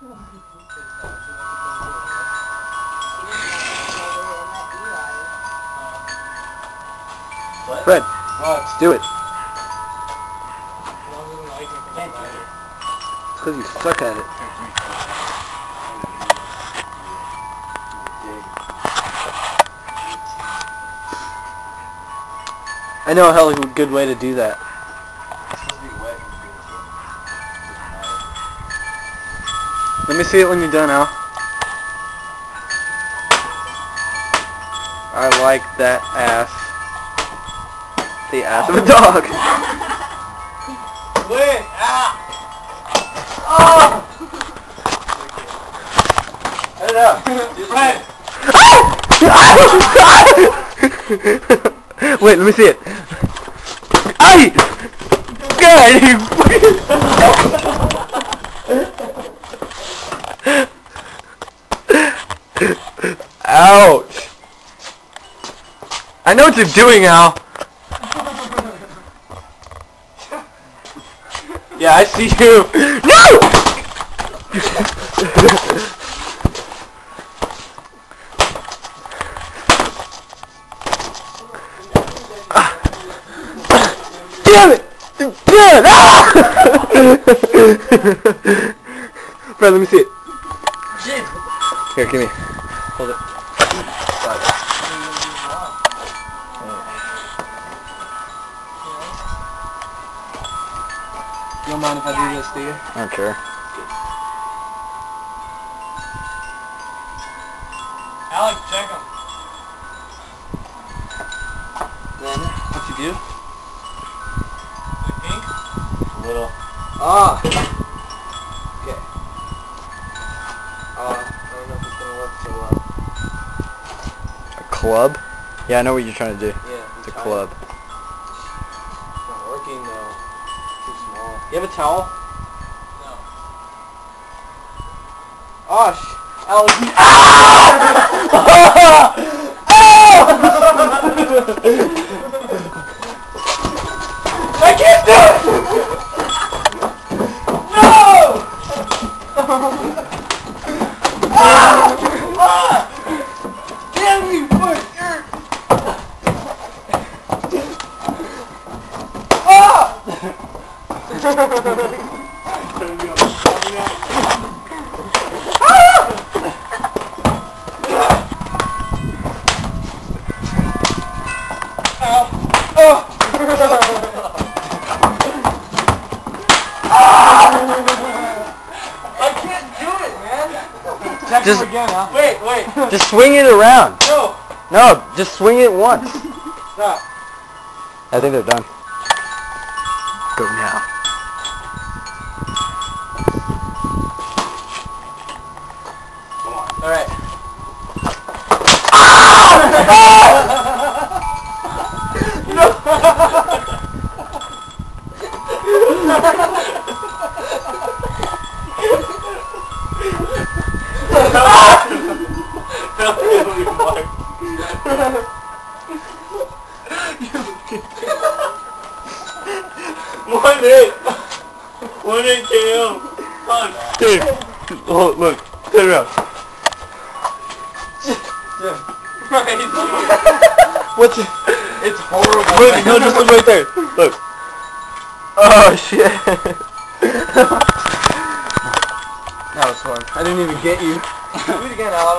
What? Fred, What? do it. It's because you suck at it. I know a hell of a good way to do that. Let me see it when you're done, Al. I like that ass. The ass of a dog. Wait! Ah! Oh! Know. Wait, let me see it. Ay! God! Ouch! I know what you're doing, Al. Yeah, I see you. No! Damn it! Damn it! Ah! Fred, let me see it. Here, give me. Hold it. You don't mind if I do this, do you? I don't care. Alex, check him. Then, what you do? The pink? A little. Ah! Okay. Uh, I don't know if it's gonna work so well. Club? Yeah, I know what you're trying to do. Yeah, It's a club. It's not working though. Too small. You have a towel? No. Osh! Alex, you- I can't do it! Ah! No! Damn you, foot! You're... Ah! I can't do it, man! Check Just- him again, huh? Wait, wait. Just swing it around. No! No, just swing it once. Stop. I think they're done. Go now. Alright. One hit! One hit KO! Punch! Dude, oh, look, turn around. What's it? It's horrible. Look, no, just look right there. Look. Oh shit. That was fun. I didn't even get you. Do it again, Alan.